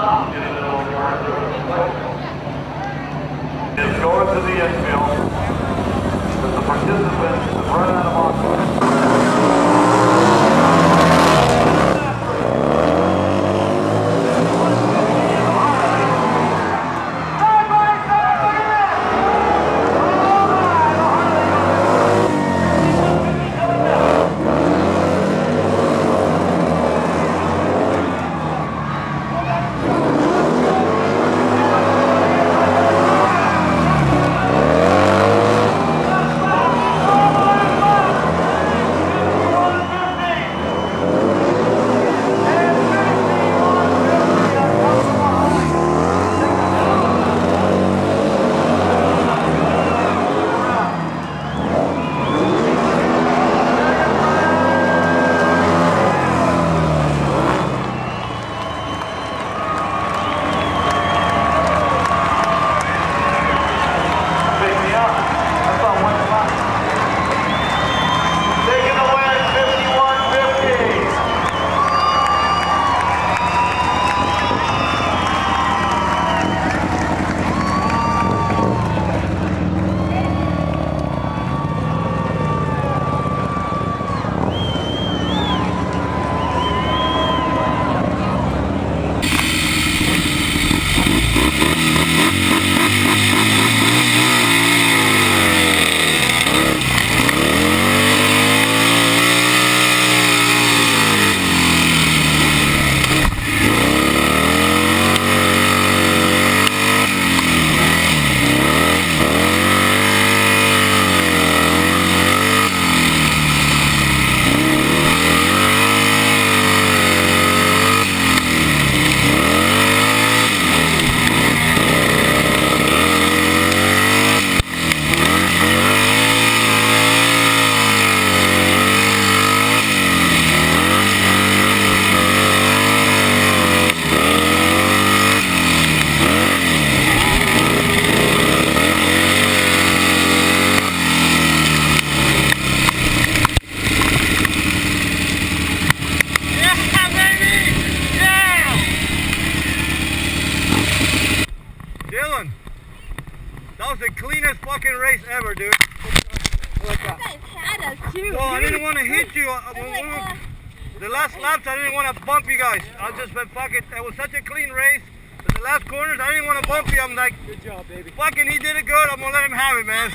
Stop in the middle of the yard. Going to the infield. Dylan, that was the cleanest fucking race ever, dude. Like that. guys had us too. Well, I didn't want to hit you. I- I'm when like, we were- uh, the last laps, I didn't want to bump you guys. I just went, fuck it. It was such a clean race. But the last corners, I didn't want to bump you. I'm like, Good job, baby. fucking, he did it good. I'm going to let him have it, man.